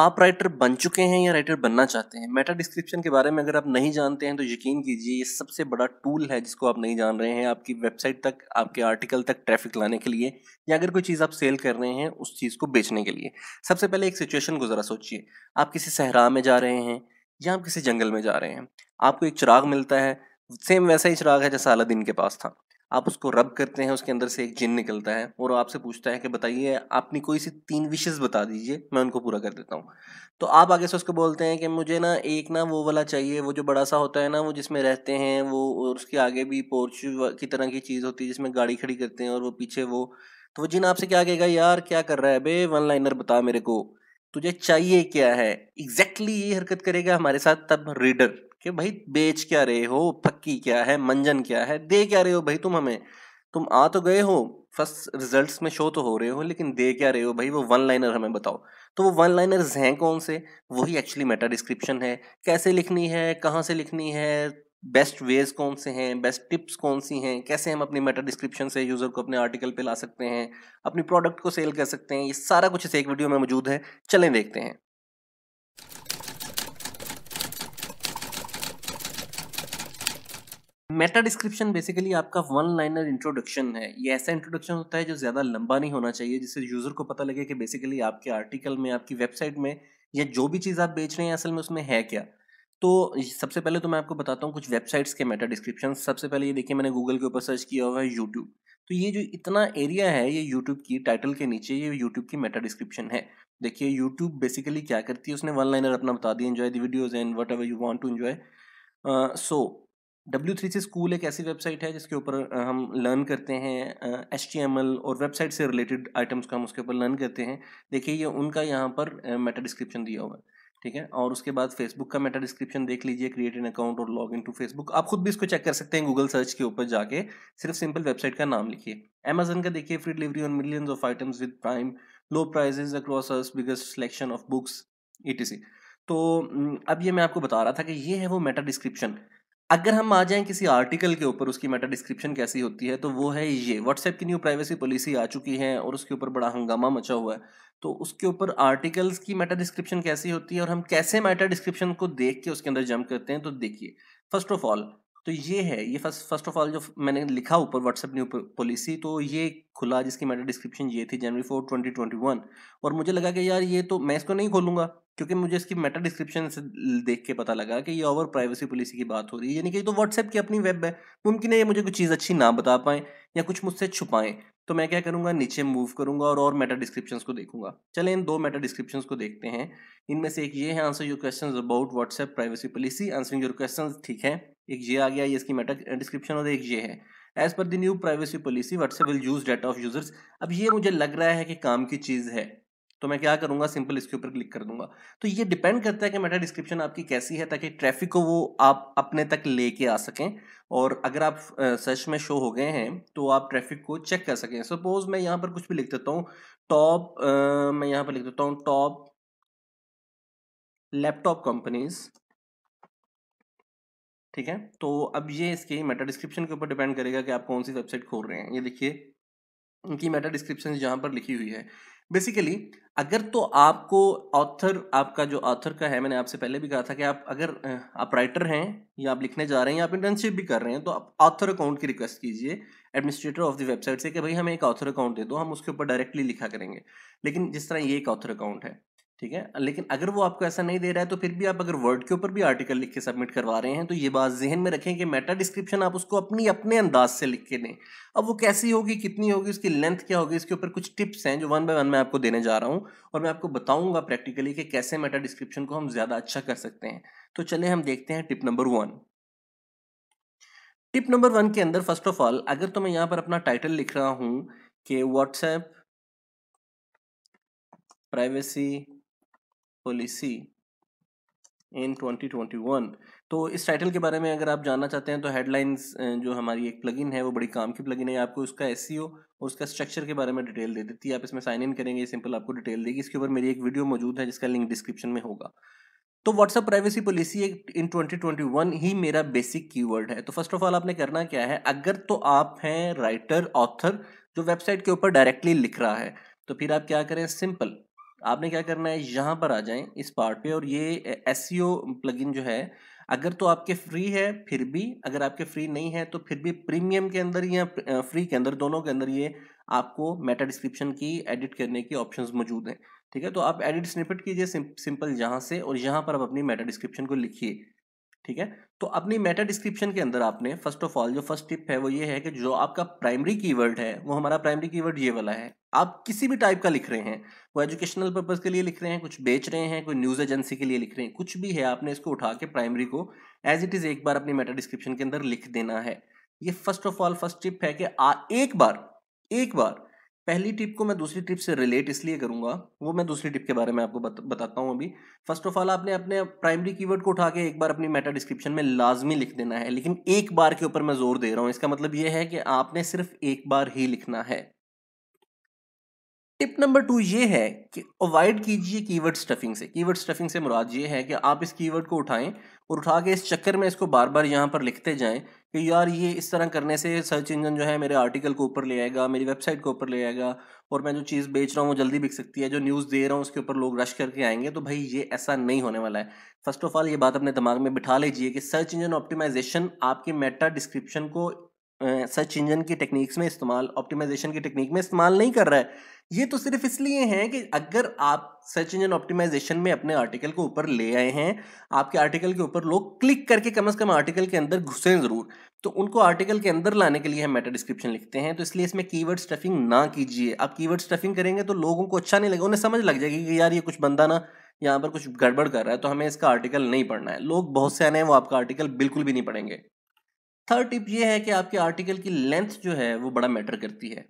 आप राइटर बन चुके हैं या राइटर बनना चाहते हैं? मेटा डिस्क्रिप्शन के बारे में अगर आप नहीं जानते हैं तो यकीन कीजिए ये सबसे बड़ा टूल है जिसको आप नहीं जान रहे हैं आपकी वेबसाइट तक, आपके आर्टिकल तक ट्रैफ़िक लाने के लिए या अगर कोई चीज़ आप सेल कर रहे हैं उस चीज़ को बेचने के लिए। सबसे पहले एक सिचुएशन को ज़रा सोचिए। आप किसी सहरा में जा रहे हैं या आप किसी जंगल में जा रहे हैं, आपको एक चिराग मिलता है सेम वैसा ही चिराग है जैसा अलादीन के पास था। आप उसको रब करते हैं, उसके अंदर से एक जिन निकलता है और आपसे पूछता है कि बताइए अपनी कोई सी तीन विशेष बता दीजिए, मैं उनको पूरा कर देता हूँ। तो आप आगे से उसको बोलते हैं कि मुझे ना एक ना वो वाला चाहिए, वो जो बड़ा सा होता है ना, वो जिसमें रहते हैं, वो और उसके आगे भी पोर्च की तरह की चीज़ होती है, जिसमें गाड़ी खड़ी करते हैं और वो पीछे वो। तो वो जिन आपसे क्या कहेगा, यार, क्या कर रहा है बे? वन लाइनर बता मेरे को। तुझे चाहिए क्या है? एग्जैक्टली exactly ये हरकत करेगा हमारे साथ तब रीडर कि भाई बेच क्या रहे हो, फक्की क्या है, मंजन क्या है, दे क्या रहे हो भाई तुम हमें? तुम आ तो गए हो फ़र्स्ट रिजल्ट्स में शो तो हो रहे हो, लेकिन दे क्या रहे हो भाई? वो वन लाइनर हमें बताओ। तो वो वन लाइनर्स हैं कौन से? वही एक्चुअली मेटा डिस्क्रिप्शन है। कैसे लिखनी है, कहाँ से लिखनी है बेस्ट वेज कौन से हैं बेस्ट टिप्स कौन सी हैं, कैसे हम अपनी मेटा डिस्क्रिप्शन से यूज़र को अपने आर्टिकल पे ला सकते हैं, अपनी प्रोडक्ट को सेल कर सकते हैं, ये सारा कुछ इस एक वीडियो में मौजूद है। चलें देखते हैं। मेटा डिस्क्रिप्शन बेसिकली आपका वन लाइनर इंट्रोडक्शन है। ये ऐसा इंट्रोडक्शन होता है जो ज़्यादा लंबा नहीं होना चाहिए, जिससे यूज़र को पता लगे कि बेसिकली आपके आर्टिकल में, आपकी वेबसाइट में, या जो भी चीज़ आप बेच रहे हैं, असल में उसमें है क्या? तो सबसे पहले तो मैं आपको बताता हूँ कुछ वेबसाइट्स के मेटा डिस्क्रिप्शन सबसे पहले ये देखिए, मैंने गूगल के ऊपर सर्च किया हुआ है यूट्यूब तो ये जो इतना एरिया है, ये यूट्यूब की टाइटल के नीचे, ये यूट्यूब की मेटा डिस्क्रिप्शन है। देखिए यूट्यूब बेसिकली क्या करती है? उसने वन लाइनर अपना बता दिया enjoy the videos and whatever you want to enjoy so W three C school एक ऐसी वेबसाइट है जिसके ऊपर हम लर्न करते हैं एच टी एम एल और वेबसाइट से रिलेटेड आइटम्स को हम उसके ऊपर लर्न करते हैं। देखिए, ये उनका यहाँ पर मेटा डिस्क्रिप्शन दिया हुआ है, ठीक है? और उसके बाद फेसबुक का मेटा डिस्क्रिप्शन देख लीजिए क्रिएट एन अकाउंट और लॉग इन टू फेसबुक आप खुद भी इसको चेक कर सकते हैं गूगल सर्च के ऊपर जाके, सिर्फ़ सिंपल वेबसाइट का नाम लिखिए। अमेजन का देखिए free delivery on millions of items with prime low prices across earth's biggest selection of books ई तो अब ये मैं आपको बता रहा था कि ये है वो मेटा डिस्क्रिप्शन अगर हम आ जाएँ किसी आर्टिकल के ऊपर, उसकी मेटा डिस्क्रिप्शन कैसी होती है तो वो है ये व्हाट्सएप की न्यू प्राइवेसी पॉलिसी आ चुकी है और उसके ऊपर बड़ा हंगामा मचा हुआ है। तो उसके ऊपर आर्टिकल्स की मेटा डिस्क्रिप्शन कैसी होती है और हम कैसे मेटा डिस्क्रिप्शन को देख के उसके अंदर जंप करते हैं तो देखिए फ़र्स्ट ऑफ़ ऑल तो ये है, ये फ़र्स्ट फ़र्स्ट ऑफ़ ऑल जो मैंने लिखा ऊपर व्हाट्सएप न्यू पॉलिसी तो ये खुला जिसकी मेटा डिस्क्रिप्शन ये थी January four twenty twenty one और मुझे लगा कि यार ये तो मैं इसको नहीं खोलूँगा। क्योंकि मुझे इसकी मेटा डिस्क्रिप्शन से देख के पता लगा कि ये ओवर प्राइवेसी पॉलिसी की बात हो रही है। यानी कि तो व्हाट्सएप की अपनी वेब है। मुमकिन है ये मुझे कुछ चीज़ अच्छी ना बता पाएँ या कुछ मुझसे छुपाएँ। तो मैं क्या करूँगा? नीचे मूव करूँगा और और मेटा डिस्क्रिप्शन को देखूँगा। चले इन दो मेटा डिस्क्रिप्शन को देखते हैं। इनमें से एक ये है answer your question about WhatsApp privacy policy answering your question ठीक है? एक ये आ गया, ये इसकी मेटा डिस्क्रिप्शन और एक ये है। एज पर the new privacy policy WhatsApp will use data of users अब ये मुझे लग रहा है कि काम की चीज़ है। तो मैं क्या करूँगा? सिंपल इसके ऊपर क्लिक कर दूँगा। तो ये डिपेंड करता है कि मेटा डिस्क्रिप्शन आपकी कैसी है, ताकि ट्रैफ़िक को वो आप अपने तक लेके आ सकें। और अगर आप सर्च में शो हो गए हैं तो आप ट्रैफ़िक को चेक कर सकें। सपोज़ मैं यहाँ पर कुछ भी लिख देता हूँ, टॉप मैं यहाँ पर लिख देता हूँ, टॉप लैपटॉप कंपनीज़। ठीक है? तो अब ये इसके मेटा डिस्क्रिप्शन के ऊपर डिपेंड करेगा कि आप कौन सी वेबसाइट खोल रहे हैं। ये देखिए, इनकी मेटा डिस्क्रिप्शन यहाँ पर लिखी हुई है। बेसिकली अगर तो आपको ऑथर आपका जो ऑथर का है, मैंने आपसे पहले भी कहा था कि आप अगर आप राइटर हैं या आप लिखने जा रहे हैं या आप इंटर्नशिप भी कर रहे हैं तो आप ऑथर अकाउंट की रिक्वेस्ट कीजिए एडमिनिस्ट्रेटर ऑफ़ द वेबसाइट से कि भाई हमें एक ऑथर अकाउंट दे दो, हम उसके ऊपर डायरेक्टली लिखा करेंगे। लेकिन जिस तरह ये एक ऑथर अकाउंट है ठीक है? लेकिन अगर वो आपको ऐसा नहीं दे रहा है तो फिर भी आप अगर वर्ड के ऊपर भी आर्टिकल लिख के सबमिट करवा रहे हैं तो ये बात जहन में रखें कि मेटा डिस्क्रिप्शन आप उसको अपनी, अपने अंदाज से लिख के दें। अब वो कैसी होगी, कितनी होगी, उसकी लेंथ क्या होगी, इसके ऊपर कुछ टिप्स हैं जो वन बाय वन मैं आपको देने जा रहा हूँ और मैं आपको बताऊँगा प्रैक्टिकली कि कैसे मेटा डिस्क्रिप्शन को हम ज़्यादा अच्छा कर सकते हैं। तो चले हम देखते हैं tip number one tip number one के अंदर फ़र्स्ट ऑफ़ ऑल अगर तो मैं यहाँ पर अपना टाइटल लिख रहा हूँ कि व्हाट्सएप प्राइवेसी पॉलिसी इन 2021 तो इस टाइटल के बारे में अगर आप जानना चाहते हैं तो हेडलाइंस जो हमारी एक प्लगइन है, वो बड़ी काम की प्लगइन है। आपको उसका एस e और उसका स्ट्रक्चर के बारे में डिटेल दे देती है। आप इसमें साइन इन करेंगे सिंपल आपको डिटेल देगी। इसके ऊपर मेरी एक वीडियो मौजूद है, जिसका लिंक डिस्क्रिप्शन में होगा। तो व्हाट्सअप प्राइवेसी पॉलिसी इन 2021 ही मेरा बेसिक कीवर्ड है। तो फ़र्स्ट ऑफ़ ऑल आपने करना क्या है? अगर तो आप हैं राइटर ऑथर जो वेबसाइट के ऊपर डायरेक्टली लिख रहा है तो फिर आप क्या करें? सिंपल आपने क्या करना है? यहाँ पर आ जाएँ इस पार्ट पे और ये एसईओ प्लगइन जो है, अगर तो आपके फ्री है, फिर भी, अगर आपके फ्री नहीं है तो फिर भी प्रीमियम के अंदर या फ्री के अंदर, दोनों के अंदर ये आपको मेटा डिस्क्रिप्शन की एडिट करने की ऑप्शंस मौजूद हैं। ठीक है? तो आप एडिट स्निपेट कीजिए सिंपल यहाँ से और यहाँ पर आप अपनी मेटा डिस्क्रिप्शन को लिखिए। ठीक है? तो अपनी मेटा डिस्क्रिप्शन के अंदर आपने फ़र्स्ट ऑफ़ ऑल जो फ़र्स्ट टिप है, वो ये है कि जो आपका प्राइमरी कीवर्ड है, वो हमारा प्राइमरी कीवर्ड ये वाला है। आप किसी भी टाइप का लिख रहे हैं वो एजुकेशनल पर्पज़ के लिए लिख रहे हैं कुछ बेच रहे हैं कोई न्यूज़ एजेंसी के लिए लिख रहे हैं कुछ भी है आपने इसको उठा के प्राइमरी को एज इट इज़ एक बार अपनी मेटा डिस्क्रिप्शन के अंदर लिख देना है। ये first of all first tip है कि आ एक बार एक बार पहली टिप को मैं दूसरी टिप से रिलेट इसलिए करूँगा वो मैं दूसरी टिप के बारे में आपको बत, बताता हूँ अभी। फ़र्स्ट ऑफ़ ऑल आपने अपने प्राइमरी कीवर्ड को उठा के एक बार अपनी मेटा डिस्क्रिप्शन में लाजमी लिख देना है लेकिन एक बार के ऊपर मैं ज़ोर दे रहा हूँ इसका मतलब ये है कि आपने सिर्फ़ एक बार ही लिखना है। टिप नंबर टू ये है कि अवॉइड कीजिए कीवर्ड स्टफिंग से। कीवर्ड स्टफिंग से मुराद ये है कि आप इस कीवर्ड को उठाएँ और उठा के इस चक्कर में इसको बार बार यहाँ पर लिखते जाएँ कि यार ये इस तरह करने से सर्च इंजन जो है मेरे आर्टिकल को ऊपर ले आएगा, मेरी वेबसाइट को ऊपर ले आएगा और मैं जो चीज़ बेच रहा हूँ वो जल्दी बिक सकती है, जो न्यूज़ दे रहा हूँ उसके ऊपर लोग रश करके आएँगे तो भाई ये ऐसा नहीं होने वाला है। फ़र्स्ट ऑफ़ ऑल ये बात अपने दिमाग में बिठा लीजिए कि सर्च इंजन ऑप्टिमाइजेशन आपके मेटा डिस्क्रिप्शन को सर्च इंजन की टेक्निक्स में इस्तेमाल, ऑप्टिमाइजेशन की टेक्निक में इस्तेमाल नहीं कर रहा है। ये तो सिर्फ़ इसलिए है कि अगर आप सर्च इंजन ऑप्टिमाइजेशन में अपने आर्टिकल को ऊपर ले आए हैं, आपके आर्टिकल के ऊपर लोग क्लिक करके कम से कम आर्टिकल के अंदर घुसें ज़रूर। तो उनको आर्टिकल के अंदर लाने के लिए हम मेटा डिस्क्रिप्शन लिखते हैं तो इसलिए इसमें कीवर्ड स्टफिंग ना कीजिए। आप कीवर्ड स्टफिंग करेंगे तो लोगों को अच्छा नहीं लगेगा, उन्हें समझ लग जाएगी कि यार ये कुछ बंदा ना यहाँ पर कुछ गड़बड़ कर रहा है तो हमें इसका आर्टिकल नहीं पढ़ना है। लोग बहुत से आने हैं, वो आपका आर्टिकल बिल्कुल भी नहीं पढ़ेंगे। थर्ड टिप ये है कि आपके आर्टिकल की लेंथ जो है, वो बड़ा मैटर करती है।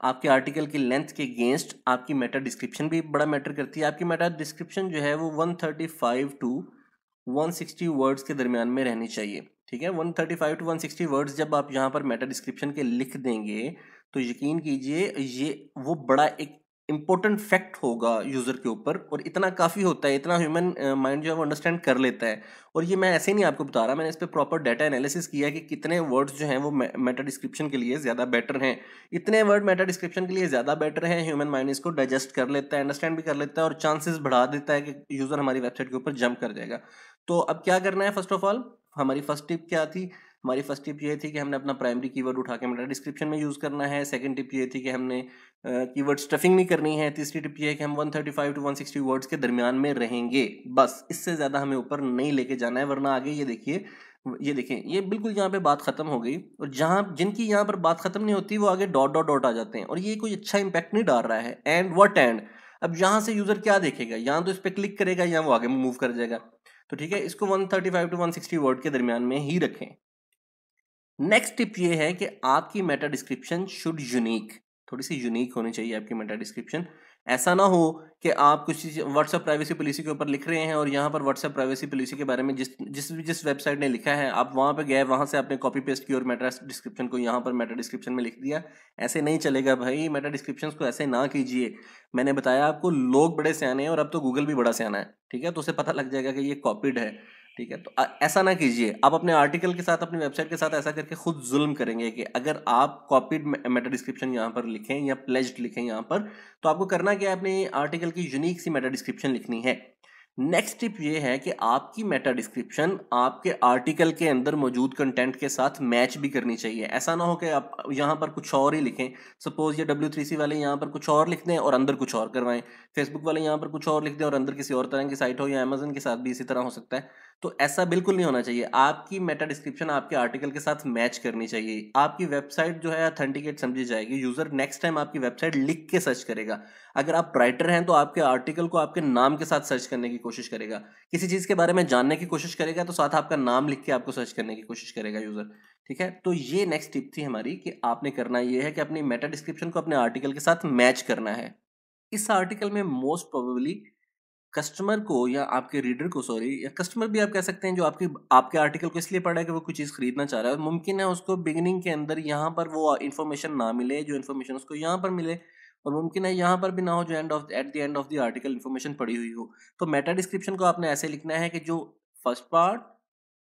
आपके आर्टिकल की लेंथ के अगेंस्ट आपकी मेटा डिस्क्रिप्शन भी बड़ा मैटर करती है। आपकी मेटा डिस्क्रिप्शन जो है वो 135 टू 160 वर्ड्स के दरमियान में रहनी चाहिए, ठीक है? 135 टू 160 वर्ड्स जब आप यहाँ पर मेटा डिस्क्रिप्शन के लिख देंगे तो यकीन कीजिए ये वो बड़ा एक इंपॉर्टेंट फैक्ट होगा यूज़र के ऊपर और इतना काफ़ी होता है, इतना ह्यूमन माइंड जो है वो अंडरस्टैंड कर लेता है। और ये मैं ऐसे ही नहीं आपको बता रहा, मैंने इस पर प्रॉपर डाटा एनालिसिस किया कि कितने वर्ड्स जो हैं वो मेटा डिस्क्रिप्शन के लिए ज़्यादा बेटर हैं। इतने वर्ड मेटा डिस्क्रिप्शन के लिए ज़्यादा बेटर हैं ह्यूमन माइंड इसको डाइजेस्ट कर लेता है अंडरस्टैंड भी कर लेता है और चांसेस बढ़ा देता है कि यूज़र हमारी वेबसाइट के ऊपर जंप कर जाएगा। तो अब क्या करना है फ़र्स्ट ऑफ़ ऑल हमारी फ़र्स्ट टिप क्या थी? हमारी फ़र्स्ट टिप ये थी कि हमने अपना प्राइमरी कीवर्ड उठा के मेटा डिस्क्रिप्शन में यूज़ करना है। सेकंड टिप ये थी कि हमने कीवर्ड स्टफिंग नहीं करनी है। तीसरी टिप ये है कि हम 135 टू 160 वर्ड्स के दरमियान में रहेंगे। बस, इससे ज़्यादा हमें ऊपर नहीं लेके जाना है, वरना आगे ये देखिए, ये देखें, ये बिल्कुल यहाँ पे बात ख़त्म हो गई। और जहाँ, जिनकी यहाँ पर बात ख़त्म नहीं होती, वो आगे डॉट डॉट डॉट आ जाते हैं। और ये कोई अच्छा इंपैक्ट नहीं डाल रहा है। एंड वट एंड अब यहाँ से यूज़र क्या देखेगा? यहाँ तो इस पर क्लिक करेगा या वो आगे मूव कर जाएगा। तो ठीक है, इसको 135 टू 160 वर्ड के दरमियान में ही रखें। नेक्स्ट टिप ये है कि आपकी मेटा डिस्क्रिप्शन शुड यूनिक थोड़ी सी यूनिक होनी चाहिए आपकी मेटा डिस्क्रिप्शन ऐसा ना हो कि आप कुछ व्हाट्सएप प्राइवेसी पॉलिसी के ऊपर लिख रहे हैं और यहाँ पर व्हाट्सएप प्राइवेसी पॉलिसी के बारे में जिस जिस जिस वेबसाइट ने लिखा है, आप वहाँ पर गए, वहाँ से आपने कॉपी पेस्ट की और मेटा डिस्क्रिप्शन को यहाँ पर मेटा डिस्क्रिप्शन में लिख दिया. ऐसे नहीं चलेगा भाई मेटा डिस्क्रिप्शन को ऐसे ना कीजिए. मैंने बताया आपको, लोग बड़े सियाने हैं और अब तो गूगल भी बड़ा सियाना है, ठीक है? तो उसे पता लग जाएगा कि ये कॉपीड है. ठीक है? तो ऐसा ना कीजिए, आप अपने आर्टिकल के साथ, अपनी वेबसाइट के साथ ऐसा करके खुद जुल्म करेंगे कि अगर आप कॉपीड मेटा डिस्क्रिप्शन यहाँ पर लिखें या प्लेज्ड लिखें यहाँ पर तो आपको करना क्या है? अपने आर्टिकल की यूनिक सी मेटा डिस्क्रिप्शन लिखनी है। नेक्स्ट टिप ये है कि आपकी मेटा डिस्क्रिप्शन आपके आर्टिकल के अंदर मौजूद कंटेंट के साथ मैच भी करनी चाहिए। ऐसा ना हो कि आप यहाँ पर कुछ और ही लिखें। सपोज़ ये डब्ल्यू थ्री सी वाले यहाँ पर कुछ और लिख दें और अंदर कुछ और करवाएँ। फेसबुक वाले यहाँ पर कुछ और लिख दें और अंदर किसी और तरह की साइट हो या अमेजन के साथ भी इसी तरह हो सकता है। तो ऐसा बिल्कुल नहीं होना चाहिए। आपकी मेटा डिस्क्रिप्शन आपके आर्टिकल के साथ मैच करनी चाहिए। आपकी वेबसाइट जो है अथेंटिकेट समझी जाएगी। यूज़र नेक्स्ट टाइम आपकी वेबसाइट लिख के सर्च करेगा। अगर आप राइटर हैं तो आपके आर्टिकल को आपके नाम के साथ सर्च करने की कोशिश करेगा। किसी चीज़ के बारे में जानने की कोशिश करेगा तो साथ आपका नाम लिख के आपको सर्च करने की कोशिश करेगा यूज़र ठीक है? तो ये नेक्स्ट टिप थी हमारी कि आपने करना ये है कि अपनी मेटा डिस्क्रिप्शन को अपने आर्टिकल के साथ मैच करना है। इस आर्टिकल में मोस्ट प्रोबेबली कस्टमर को या आपके रीडर को, सॉरी, या कस्टमर भी आप कह सकते हैं जो आपके आपके आर्टिकल को इसलिए पढ़ा है कि वो कोई चीज़ खरीदना चाह रहा है मुमकिन है उसको बिगिनिंग के अंदर यहाँ पर वो इन्फॉर्मेशन ना मिले, जो इन्फॉर्मेशन उसको यहाँ पर मिले और मुमकिन है यहाँ पर भी ना हो जो end of at the end of the article information पड़ी हुई हो। तो मेटा डिस्क्रिप्शन को आपने ऐसे लिखना है कि जो फ़र्स्ट पार्ट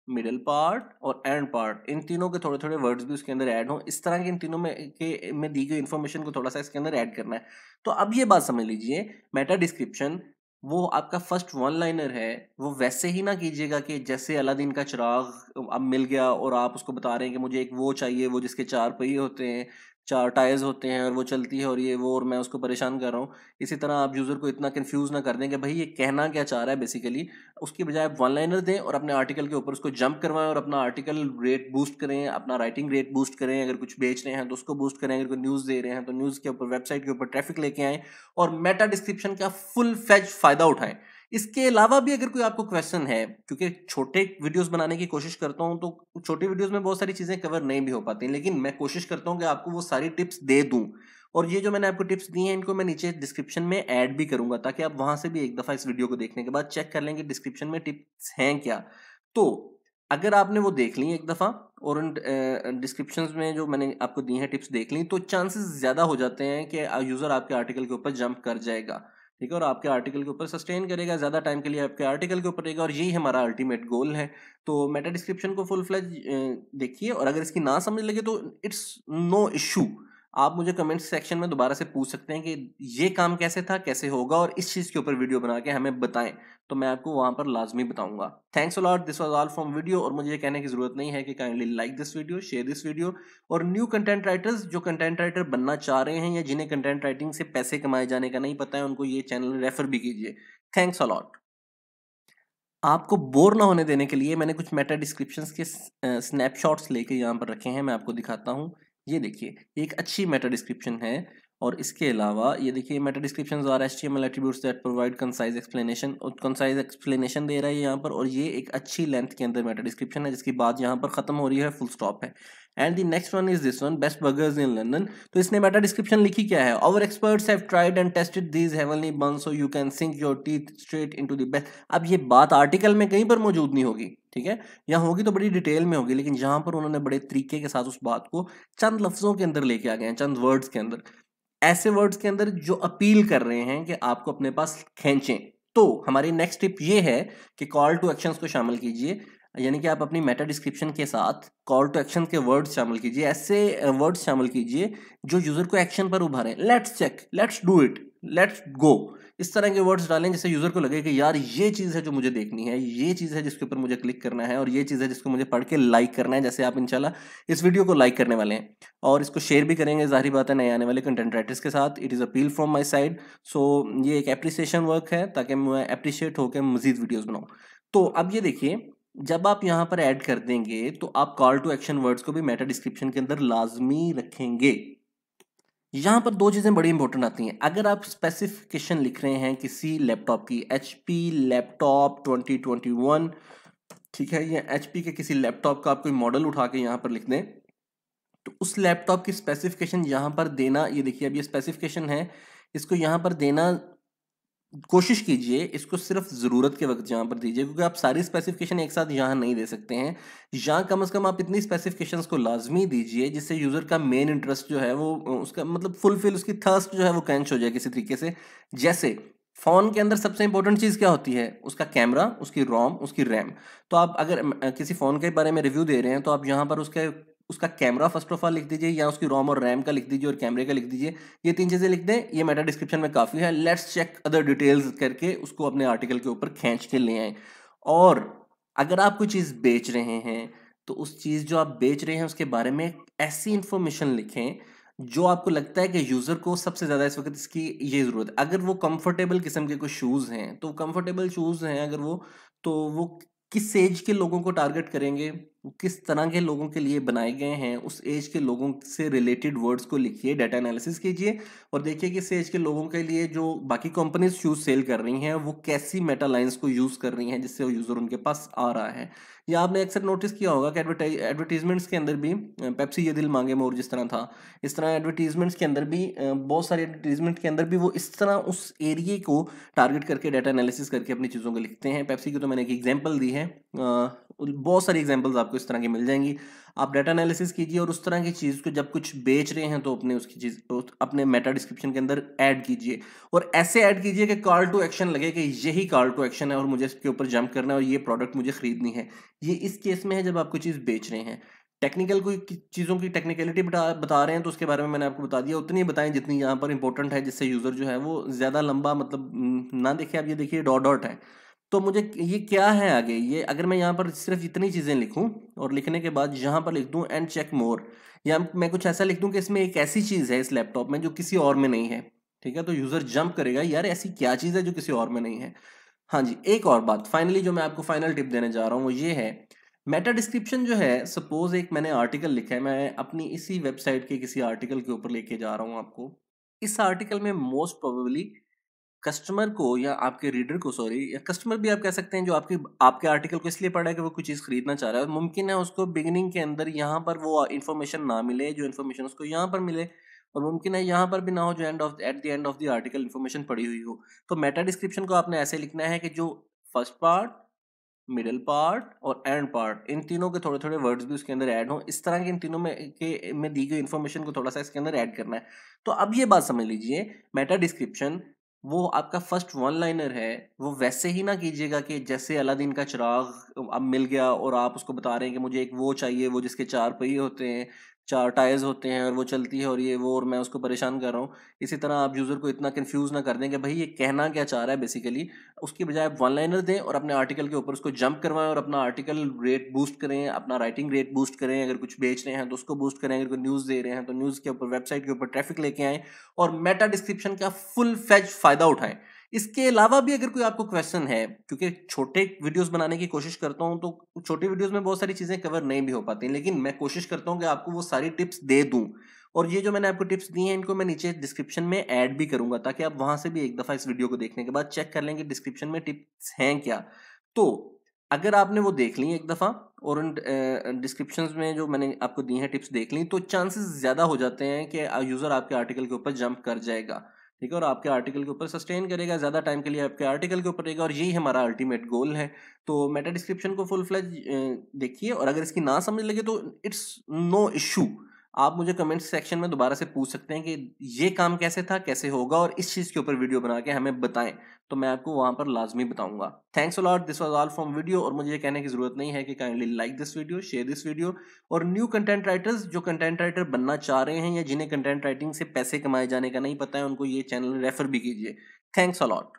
मिडल पार्ट और एंड पार्ट इन तीनों के थोड़े थोड़े वर्ड्स भी उसके अंदर ऐड हों। इस तरह के इन तीनों में, के, में दी गई इन्फॉर्मेशन को थोड़ा सा इसके अंदर ऐड करना है। तो अब ये बात समझ लीजिए मेटा डिस्क्रिप्शन वो आपका फ़र्स्ट वन लाइनर है, वो वैसे ही ना कीजिएगा कि जैसे अलादीन का चिराग अब मिल गया और आप उसको बता रहे हैं कि मुझे एक वो चाहिए, वो जिसके चार पहिए होते हैं चार टायर्स होते हैं और वो चलती है और ये वो और मैं उसको परेशान कर रहा हूँ। इसी तरह आप यूज़र को इतना कंफ्यूज ना कर दें कि भाई ये कहना क्या चाह रहा है बेसिकली उसकी बजाय आप वन लाइनर दें और अपने आर्टिकल के ऊपर उसको जंप करवाएँ और अपना आर्टिकल रेट बूस्ट करें, अपना राइटिंग रेट बूस्ट करें। अगर कुछ बेच रहे हैं तो उसको बूस्ट करें, अगर कोई न्यूज़ दे रहे हैं तो न्यूज़ के ऊपर वेबसाइट के ऊपर ट्रैफ़िक लेके आएँ और मेटा डिस्क्रिप्शन का फुल फैज फ़ायदा उठाएँ। इसके अलावा भी अगर कोई आपको क्वेश्चन है, क्योंकि छोटे वीडियोस बनाने की कोशिश करता हूँ तो छोटे वीडियोस में बहुत सारी चीज़ें कवर नहीं भी हो पाती लेकिन मैं कोशिश करता हूँ कि आपको वो सारी टिप्स दे दूँ। और ये जो मैंने आपको टिप्स दी हैं, इनको मैं नीचे डिस्क्रिप्शन में ऐड भी करूँगा, ताकि आप वहाँ से भी एक दफ़ा इस वीडियो को देखने के बाद चेक कर लेंगे डिस्क्रिप्शन में टिप्स हैं क्या। तो अगर आपने वो देख ली एक दफ़ा, और उन डिस्क्रिप्शन में जो मैंने आपको दी हैं टिप्स देख ली तो चांसेस ज़्यादा हो जाते हैं कि यूज़र आपके आर्टिकल के ऊपर जंप कर जाएगा। ठीक है, और आपके आर्टिकल के ऊपर सस्टेन करेगा, ज़्यादा टाइम के लिए आपके आर्टिकल के ऊपर रहेगा, और यही हमारा अल्टीमेट गोल है। तो मेटा डिस्क्रिप्शन को फुल फ्लैज देखिए, और अगर इसकी ना समझ लगे तो इट्स नो इशू आप मुझे कमेंट सेक्शन में दोबारा से पूछ सकते हैं कि ये काम कैसे था, कैसे होगा और इस चीज़ के ऊपर वीडियो बना के हमें बताएँ। तो मैं आपको वहाँ पर लाजमी बताऊँगा। Thanks a lot this was all from video और मुझे ये कहने की ज़रूरत नहीं है कि kindly like this video share this video और न्यू कंटेंट राइटर्स जो कंटेंट राइटर बनना चाह रहे हैं या जिन्हें कंटेंट राइटिंग से पैसे कमाए जाने का नहीं पता है, उनको ये चैनल रेफर भी कीजिए। थैंक्स अलॉट आपको बोर ना होने देने के लिए मैंने कुछ मेटा डिस्क्रिप्शंस के स्नैपशॉट्स लेके यहाँ पर रखे हैं, मैं आपको दिखाता हूँ। ये देखिए, एक अच्छी मेटा डिस्क्रिप्शन है और इसके अलावा ये देखिए meta description are S T M L that provide concise explanation और कंसाइज एक्सप्लेनेशन दे रहा है यहाँ पर और ये एक अच्छी लेंथ के अंदर मेटा डिस्क्रिप्शन है, जिसकी बात यहाँ पर ख़त्म हो रही है फुल स्टॉप है। And the next one is this one best burgers in London तो इसने मेटा डिस्क्रिप्शन लिखी क्या है? Our experts have tried and tested these heavenly bun so you can sink your teeth straight into the best अब ये बात आर्टिकल में कहीं पर मौजूद नहीं होगी, ठीक है? यहाँ होगी तो बड़ी डिटेल में होगी, लेकिन जहाँ पर उन्होंने बड़े तरीके के साथ उस बात को चंद लफ्जों के अंदर लेके आ गए हैं, चंद वर्ड्स के अंदर। ऐसे वर्ड्स के अंदर जो अपील कर रहे हैं कि आपको अपने पास खींचें। तो हमारी नेक्स्ट टिप ये है कि कॉल टू एक्शंस को शामिल कीजिए। यानी कि आप अपनी मेटा डिस्क्रिप्शन के साथ कॉल टू एक्शन के वर्ड्स शामिल कीजिए, ऐसे वर्ड्स शामिल कीजिए जो यूज़र को एक्शन पर उभारें let's check let's do it let's go इस तरह के वर्ड्स डालें जिससे यूज़र को लगे कि यार ये चीज़ है जो मुझे देखनी है, ये चीज़ है जिसके ऊपर मुझे क्लिक करना है और ये चीज़ है जिसको मुझे पढ़ के लाइक करना है, जैसे आप इंशाल्लाह इस वीडियो को लाइक करने वाले हैं। और इसको शेयर भी करेंगे, ज़ाहिर बात है नए आने वाले कंटेंट राइटर्स के साथ। It is appeal from my side so ये एक अप्रिसिएशन वर्क है ताकि मैं अप्रिशिएट होकर मजीद वीडियोज़ बनाऊँ। तो अब ये देखिए जब आप यहाँ पर ऐड कर देंगे तो आप कॉल टू एक्शन वर्ड्स को भी मेटा डिस्क्रिप्शन के अंदर लाजमी रखेंगे। यहाँ पर दो चीज़ें बड़ी इंपॉर्टेंट आती हैं। अगर आप स्पेसिफिकेशन लिख रहे हैं किसी लैपटॉप की एच पी लैपटॉप 2021 ठीक है, या एच पी के किसी लैपटॉप का आप कोई मॉडल उठा के यहाँ पर लिख दें तो उस लैपटॉप की स्पेसिफिकेशन यहाँ पर देना, ये देखिए, अब ये स्पेसिफिकेशन है, इसको यहाँ पर देना कोशिश कीजिए इसको सिर्फ़ ज़रूरत के वक्त यहाँ पर दीजिए, क्योंकि आप सारी स्पेसिफिकेशन एक साथ यहाँ नहीं दे सकते हैं। यहाँ कम से कम आप इतनी स्पेसिफिकेशन को लाजमी दीजिए, जिससे यूज़र का मेन इंटरेस्ट जो है वो उसका मतलब फुलफिल उसकी थर्स्ट जो है वो कैंच हो जाए किसी तरीके से। जैसे फ़ोन के अंदर सबसे इंपॉर्टेंट चीज़ क्या होती है? उसका कैमरा उसकी रोम उसकी रैम तो आप अगर किसी फ़ोन के बारे में रिव्यू दे रहे हैं तो आप यहाँ पर उसके उसका कैमरा फ़र्स्ट ऑफ़ ऑल लिख दीजिए या उसकी रोम और रैम का लिख दीजिए और कैमरे का लिख दीजिए। ये तीन चीज़ें लिख दें, ये मेटा डिस्क्रिप्शन में काफ़ी है। लेट्स चेक अदर डिटेल्स करके उसको अपने आर्टिकल के ऊपर खींच के ले आए। और अगर आप कोई चीज़ बेच रहे हैं तो उस चीज़ जो आप बेच रहे हैं उसके बारे में ऐसी इन्फॉर्मेशन लिखें, जो आपको लगता है कि यूज़र को सबसे ज़्यादा इस वक्त इसकी ये ज़रूरत है। अगर वो कंफर्टेबल किस्म के कोई शूज़ हैं तो कंफर्टेबल शूज़ हैं अगर वो तो वो किस एज के लोगों को टारगेट करेंगे? किस तरह के लोगों के लिए बनाए गए हैं, उस एज के लोगों से रिलेटेड वर्ड्स को लिखिए डाटा एनालिसिस कीजिए और देखिए कि इस एज के लोगों के लिए जो बाकी कंपनीज़ शूज़ सेल कर रही हैं, वो कैसी मेटा लाइन्स को यूज़ कर रही हैं जिससे वो यूज़र उनके पास आ रहा है। या आपने अक्सर नोटिस किया होगा कि एडवर्टीजमेंट्स के अंदर भी पेप्सी ये दिल मांगे मोर जिस तरह था, इस तरह एडवर्टीजमेंट्स के अंदर भी बहुत सारे एडवर्टीजमेंट के अंदर भी वो इस तरह उस एरिए को टारगेट करके डाटा एनालिसिस करके अपनी चीज़ों को लिखते हैं। पेप्सी की तो मैंने एक एग्ज़ाम्पल दी है बहुत सारी एग्जांपल्स आपको इस तरह की मिल जाएँगी। आप डाटा एनालिसिस कीजिए और उस तरह की चीज़ को जब कुछ बेच रहे हैं तो अपने उसकी चीज़ अपने मेटा डिस्क्रिप्शन के अंदर ऐड कीजिए। और ऐसे ऐड कीजिए कि कॉल टू एक्शन लगे कि यही कॉल टू एक्शन है और मुझे इसके ऊपर जंप करना है और ये प्रोडक्ट मुझे खरीदनी है। ये इस केस में है जब आप कोई चीज़ बेच रहे हैं। टेक्निकल कोई चीज़ों की टेक्निकलिटी बता बता रहे हैं तो उसके बारे में मैंने आपको बता दिया। उतनी बताएँ जितनी यहाँ पर इंपॉर्टेंट है, जिससे यूज़र जो है वो ज़्यादा लंबा मतलब ना देखे आप, ये देखिए डॉट डॉट है। तो मुझे ये क्या है आगे? ये अगर मैं यहाँ पर सिर्फ़ इतनी चीज़ें लिखूँ और लिखने के बाद यहाँ पर लिख दूँ एंड चेक मोर या मैं कुछ ऐसा लिख दूँ कि इसमें एक ऐसी चीज़ है इस लैपटॉप में जो किसी और में नहीं है। ठीक है? तो यूज़र जंप करेगा, यार, ऐसी क्या चीज़ है जो किसी और में नहीं है? हाँ जी, एक और बात फाइनली जो मैं आपको फाइनल टिप देने जा रहा हूँ वो ये है मेटा डिस्क्रिप्शन जो है सपोज़ एक मैंने आर्टिकल लिखा है, मैं अपनी इसी वेबसाइट के किसी आर्टिकल के ऊपर लेके जा रहा हूँ आपको। इस आर्टिकल में मोस्ट प्रोबेबली कस्टमर को या आपके रीडर को, सॉरी, या कस्टमर भी आप कह सकते हैं जो आपके आपके आर्टिकल को इसलिए पढ़ा है कि वो कुछ चीज़ खरीदना चाह रहा है और मुमकिन है उसको बिगिनिंग के अंदर यहाँ पर वो इन्फॉर्मेशन ना मिले, जो इन्फॉर्मेशन उसको यहाँ पर मिले और मुमकिन है यहाँ पर भी ना हो जो end of at the end of the article information पड़ी हुई हो। तो मेटा डिस्क्रिप्शन को आपने ऐसे लिखना है कि जो फ़र्स्ट पार्ट मिडल पार्ट और एंड पार्ट इन तीनों के थोड़े थोड़े वर्ड्स भी उसके अंदर ऐड हों। इस तरह के इन तीनों में, के, में दी गई इन्फॉर्मेशन को थोड़ा सा इसके अंदर ऐड करना है। तो अब ये बात समझ लीजिए मेटा डिस्क्रिप्शन वो आपका फ़र्स्ट वन लाइनर है, वो वैसे ही ना कीजिएगा कि जैसे अलादीन का चिराग अब मिल गया और आप उसको बता रहे हैं कि मुझे एक वो चाहिए, वो जिसके चार पहिए होते हैं चार टायर्स होते हैं और वो चलती है और ये वो और मैं उसको परेशान कर रहा हूँ। इसी तरह आप यूज़र को इतना कंफ्यूज ना कर दें कि भाई ये कहना क्या चाह रहा है बेसिकली उसकी बजाय आप वन लाइनर दें और अपने आर्टिकल के ऊपर उसको जंप करवाएँ और अपना आर्टिकल रेट बूस्ट करें, अपना राइटिंग रेट बूस्ट करें। अगर कुछ बेच रहे हैं तो उसको बूस्ट करें, अगर कोई न्यूज़ दे रहे हैं तो न्यूज़ के ऊपर वेबसाइट के ऊपर ट्रैफ़िक लेके आएँ और मेटा डिस्क्रिप्शन का फुल फैज फ़ायदा उठाएँ। इसके अलावा भी अगर कोई आपको क्वेश्चन है, क्योंकि छोटे वीडियोस बनाने की कोशिश करता हूँ तो छोटे वीडियोस में बहुत सारी चीज़ें कवर नहीं भी हो पाती लेकिन मैं कोशिश करता हूँ कि आपको वो सारी टिप्स दे दूँ। और ये जो मैंने आपको टिप्स दी हैं, इनको मैं नीचे डिस्क्रिप्शन में ऐड भी करूँगा, ताकि आप वहाँ से भी एक दफ़ा इस वीडियो को देखने के बाद चेक कर लेंगे डिस्क्रिप्शन में टिप्स हैं क्या। तो अगर आपने वो देख ली एक दफ़ा, और उन डिस्क्रिप्शन में जो मैंने आपको दी हैं टिप्स देख ली तो चांसेस ज़्यादा हो जाते हैं कि यूज़र आपके आर्टिकल के ऊपर जंप कर जाएगा। ठीक है, और आपके आर्टिकल के ऊपर सस्टेन करेगा, ज़्यादा टाइम के लिए आपके आर्टिकल के ऊपर रहेगा, और यही हमारा अल्टीमेट गोल है। तो मेटा डिस्क्रिप्शन को फुल फ्लैज देखिए, और अगर इसकी ना समझ लगे तो इट्स नो इशू आप मुझे कमेंट सेक्शन में दोबारा से पूछ सकते हैं कि ये काम कैसे था, कैसे होगा और इस चीज़ के ऊपर वीडियो बना के हमें बताएँ। तो मैं आपको वहाँ पर लाजमी बताऊँगा। Thanks a lot this was all from video और मुझे ये कहने की ज़रूरत नहीं है कि kindly like this video share this video और न्यू कंटेंट राइटर्स जो कंटेंट राइटर बनना चाह रहे हैं या जिन्हें कंटेंट राइटिंग से पैसे कमाए जाने का नहीं पता है, उनको ये चैनल रेफर भी कीजिए। Thanks a lot